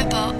宝宝。